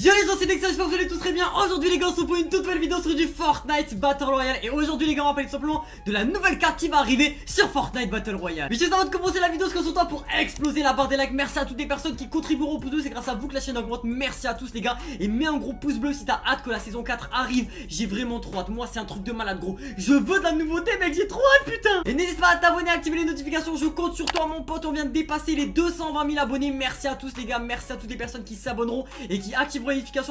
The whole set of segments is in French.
Yo les gens c'est Nexa, j'espère que vous allez tous très bien. Aujourd'hui les gars on se pour une toute nouvelle vidéo sur du Fortnite Battle Royale. Et aujourd'hui les gars on va parler tout simplement de la nouvelle carte qui va arriver sur Fortnite Battle Royale. Mais juste avant de commencer la vidéo ce qu'on s'entend pour exploser la barre des likes. Merci à toutes les personnes qui contribueront au pouce bleu. C'est grâce à vous que la chaîne augmente. Merci à tous les gars. Et mets un gros pouce bleu si t'as hâte que la saison 4 arrive. J'ai vraiment trop hâte. Moi c'est un truc de malade gros. Je veux de la nouveauté mec. J'ai trop hâte putain. Et n'hésite pas à t'abonner à activer les notifications. Je compte sur toi mon pote. On vient de dépasser les 220 000 abonnés. Merci à tous les gars. Merci à toutes les personnes qui s'abonneront Et qui activeront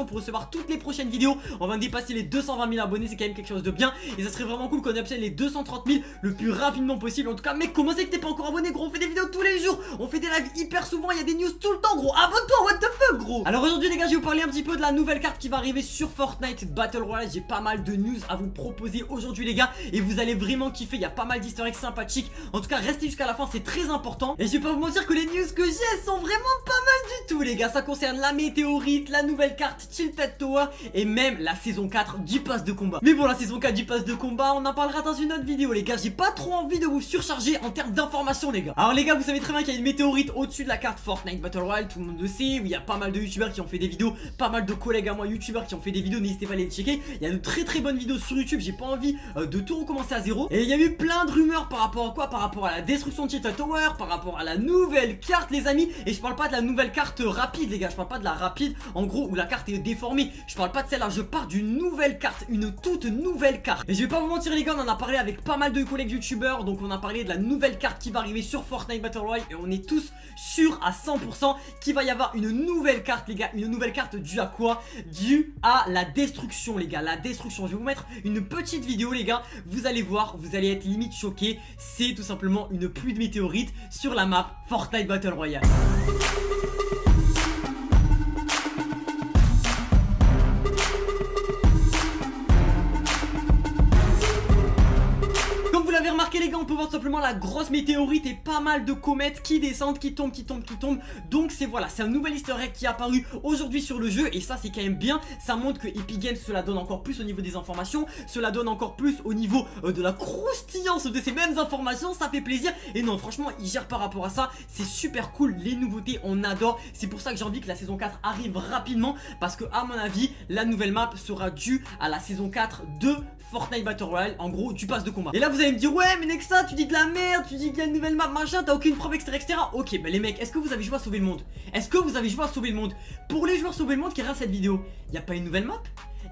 pour recevoir toutes les prochaines vidéos. On va dépasser les 220 000 abonnés, c'est quand même quelque chose de bien. Et ça serait vraiment cool qu'on obtienne les 230 000 le plus rapidement possible. En tout cas, mec, comment c'est que t'es pas encore abonné, gros? On fait des vidéos tous les jours, on fait des lives hyper souvent, il y a des news tout le temps, gros. Abonne-toi, what the fuck, gros? Alors aujourd'hui, les gars, je vais vous parler un petit peu de la nouvelle carte qui va arriver sur Fortnite Battle Royale. J'ai pas mal de news à vous proposer aujourd'hui, les gars. Et vous allez vraiment kiffer. Il y a pas mal d'histoires sympathiques. En tout cas, restez jusqu'à la fin, c'est très important. Et je vais pas vous mentir que les news que j'ai sont vraiment pas tout, les gars. Ça concerne la météorite, la nouvelle carte Tilted Tower et même la saison 4 du pass de combat. Mais bon, la saison 4 du pass de combat, on en parlera dans une autre vidéo, les gars. J'ai pas trop envie de vous surcharger en termes d'informations, les gars. Alors, les gars, vous savez très bien qu'il y a une météorite au-dessus de la carte Fortnite Battle Royale, tout le monde le sait. Il y a pas mal de youtubeurs qui ont fait des vidéos, pas mal de collègues à moi, youtubeurs qui ont fait des vidéos. N'hésitez pas à les checker. Il y a de très très bonnes vidéos sur YouTube. J'ai pas envie euh, de tout recommencer à zéro. Et il y a eu plein de rumeurs par rapport à quoi? Par rapport à la destruction de Cheetah Tower, par rapport à la nouvelle carte, les amis. Et je parle pas de la nouvelle carte rapide, les gars. Je parle pas de la rapide, en gros, où la carte est déformée. Je parle pas de celle-là. Je parle d'une nouvelle carte, une toute nouvelle carte. Et je vais pas vous mentir, les gars, on en a parlé avec pas mal de collègues youtubeurs. Donc, on a parlé de la nouvelle carte qui va arriver sur Fortnite Battle Royale. Et on est tous sûrs à 100% qu'il va y avoir une nouvelle carte, les gars. Une nouvelle carte due à quoi? Due à la destruction, les gars. La destruction. Je vais vous mettre une petite vidéo, les gars. Vous allez voir, vous allez être limite choqués. C'est tout simplement une pluie de météorites sur la map Fortnite Battle Royale. Remarqué les gars on peut voir simplement la grosse météorite et pas mal de comètes qui descendent, qui tombent, qui tombent, qui tombent. Donc c'est voilà, c'est un nouvel easter egg qui est apparu aujourd'hui sur le jeu Et ça c'est quand même bien, ça montre que Epic Games cela donne encore plus au niveau des informations Cela donne encore plus au niveau euh, de la croustillance de ces mêmes informations, ça fait plaisir. Et non franchement ils gèrent par rapport à ça, c'est super cool, les nouveautés on adore. C'est pour ça que j'ai envie que la saison 4 arrive rapidement Parce que à mon avis la nouvelle map sera due à la saison 4 de Fortnite Battle Royale En gros du pass de combat. Et là vous allez me dire ouais mais Nexa tu dis de la merde Tu dis qu'il y a une nouvelle map machin T'as aucune preuve etc etc Ok bah les mecs est-ce que vous avez joué à sauver le monde? Est-ce que vous avez joué à sauver le monde? Pour les joueurs sauver le monde qui regardent cette vidéo Y a pas une nouvelle map?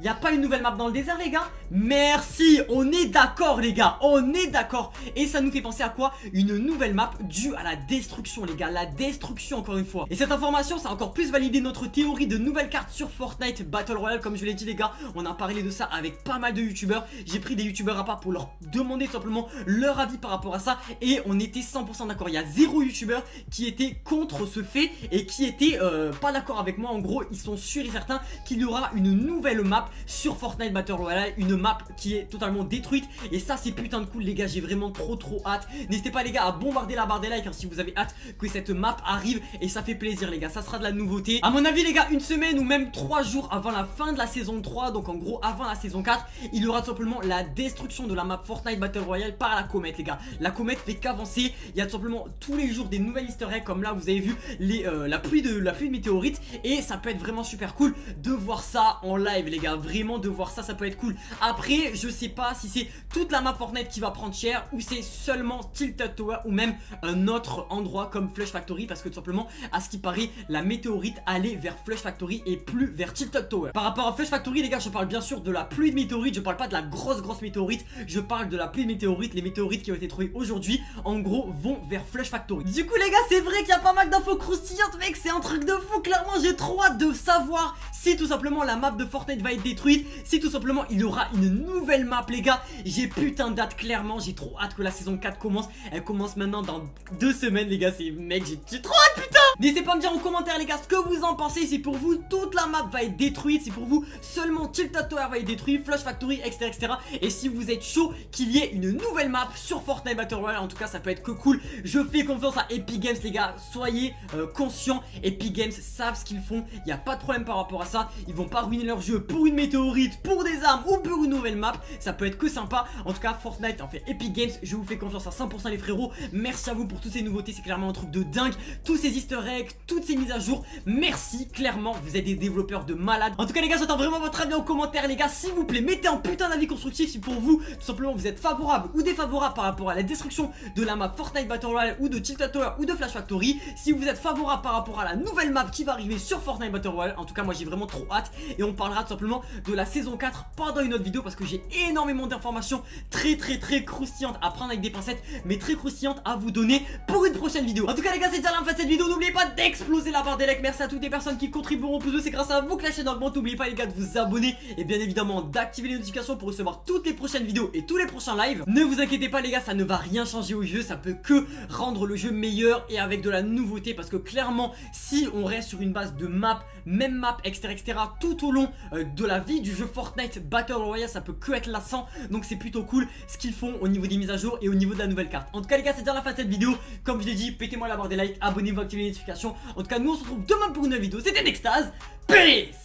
Il a pas une nouvelle map dans le désert les gars. Merci. On est d'accord les gars. On est d'accord. Et ça nous fait penser à quoi? Une nouvelle map due à la destruction les gars. La destruction encore une fois. Et cette information ça a encore plus validé notre théorie de nouvelles cartes sur Fortnite Battle Royale. Comme je l'ai dit les gars On a parlé de ça avec pas mal de youtubeurs. J'ai pris des youtubeurs à part pour leur demander simplement leur avis par rapport à ça. Et on était 100% d'accord. Il y a zéro youtubeur qui était contre ce fait Et qui était euh, pas d'accord avec moi. En gros ils sont sûrs et certains qu'il y aura une nouvelle map sur Fortnite Battle Royale Une map qui est totalement détruite. Et ça c'est putain de cool les gars J'ai vraiment trop trop hâte. N'hésitez pas les gars à bombarder la barre des likes hein, Si vous avez hâte que cette map arrive. Et ça fait plaisir les gars Ça sera de la nouveauté. À mon avis les gars une semaine ou même 3 jours avant la fin de la saison 3 Donc en gros avant la saison 4 Il y aura tout simplement la destruction de la map Fortnite Battle Royale par la comète les gars. La comète fait qu'avancer. Il y a tout simplement tous les jours des nouvelles easter eggs Comme là vous avez vu euh, la pluie de météorites. Et ça peut être vraiment super cool de voir ça en live les gars Vraiment de voir ça, ça peut être cool. Après, je sais pas si c'est toute la map Fortnite qui va prendre cher ou c'est seulement Tilted Tower ou même un autre endroit comme Flush Factory parce que tout simplement, à ce qui paraît, la météorite allait vers Flush Factory et plus vers Tilted Tower. Par rapport à Flush Factory, les gars, je parle bien sûr de la pluie de météorites, je parle pas de la grosse grosse météorite, je parle de la pluie de météorites, les météorites qui ont été trouvées aujourd'hui, en gros, vont vers Flush Factory. Du coup, les gars, c'est vrai qu'il y a pas mal d'infos croustillantes, mec, c'est un truc de fou, clairement, j'ai trop hâte de savoir si tout simplement la map de Fortnite va être si tout simplement il y aura une nouvelle map les gars. J'ai putain de date clairement J'ai trop hâte que la saison 4 commence. Elle commence maintenant dans deux semaines les gars. C'est mec j'ai trop hâte putain N'hésitez pas à me dire en commentaire les gars ce que vous en pensez. Si pour vous toute la map va être détruite Si pour vous seulement Tilted Tower va être détruit Flush Factory etc etc Et si vous êtes chaud qu'il y ait une nouvelle map sur Fortnite Battle Royale En tout cas ça peut être que cool. Je fais confiance à Epic Games les gars. Soyez euh, conscients. Epic Games savent ce qu'ils font. Il n'y a pas de problème par rapport à ça. Ils vont pas ruiner leur jeu pour une météorite Pour des armes ou pour une nouvelle map. Ça peut être que sympa. En tout cas Fortnite en fait Epic Games Je vous fais confiance à 100% les frérots. Merci à vous pour toutes ces nouveautés. C'est clairement un truc de dingue. Tous ces easter eggs, toutes ces mises à jour. Merci, clairement, vous êtes des développeurs de malades. En tout cas les gars, j'attends vraiment votre avis en commentaire les gars. S'il vous plaît, mettez un putain d'avis constructif si pour vous, tout simplement, vous êtes favorable ou défavorable par rapport à la destruction de la map Fortnite Battle Royale ou de Tower ou de Flash Factory. Si vous êtes favorable par rapport à la nouvelle map qui va arriver sur Fortnite Battle Royale, en tout cas moi j'ai vraiment trop hâte et on parlera tout simplement de la saison 4 pendant une autre vidéo parce que j'ai énormément d'informations très très très croustillantes à prendre avec des pincettes mais très croustillantes à vous donner pour une prochaine vidéo. En tout cas les gars c'est déjà la fin de cette vidéo, n'oubliez pas d'exploser la barre des likes, merci à toutes les personnes qui contribueront plus de c'est grâce à vous que la chaîne augmente, n'oubliez pas les gars de vous abonner et bien évidemment d'activer les notifications pour recevoir toutes les prochaines vidéos et tous les prochains lives. Ne vous inquiétez pas les gars, ça ne va rien changer au jeu, ça peut que rendre le jeu meilleur et avec de la nouveauté parce que clairement si on reste sur une base de map, même map, etc etc tout au long euh, de la vie du jeu Fortnite Battle Royale ça peut que être lassant. Donc c'est plutôt cool ce qu'ils font au niveau des mises à jour et au niveau de la nouvelle carte. En tout cas les gars c'est déjà la fin de cette vidéo, comme je l'ai dit, pétez-moi la barre des likes, abonnez-vous, activez les En tout cas nous on se retrouve demain pour une nouvelle vidéo, c'était Nextase, peace